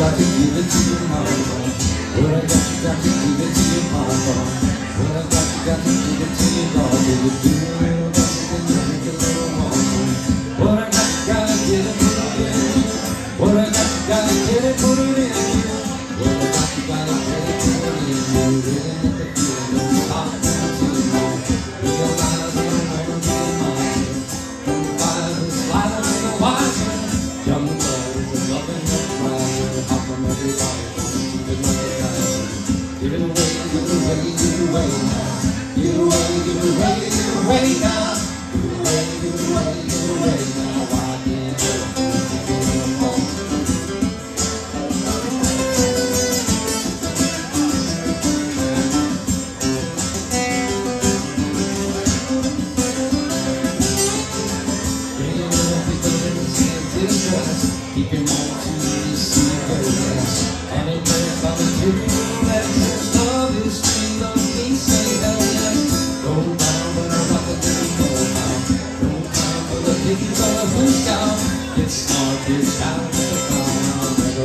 got to give it to your mama. What I got, you got to give it to your papa. What I got, you got to give it to your dog. It would do a little better than you make a little waffle. What I got, you gotta get it, put it in you. What I got, you gotta get it, put it in you. What I got, you gotta get it, put it in you. Give it away, give it away, give it away. Give it away, give it away, give it away now.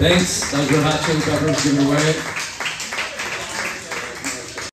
Thanks. Thanks, was Red Hot Chili Peppers giving away.